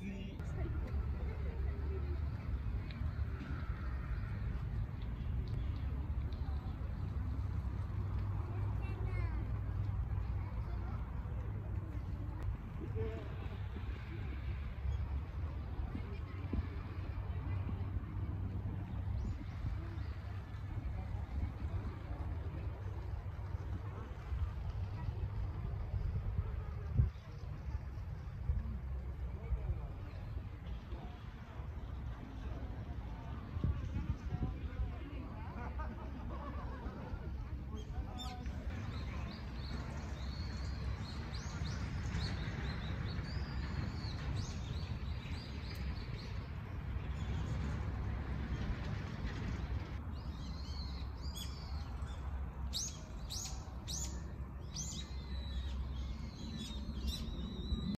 Yeah.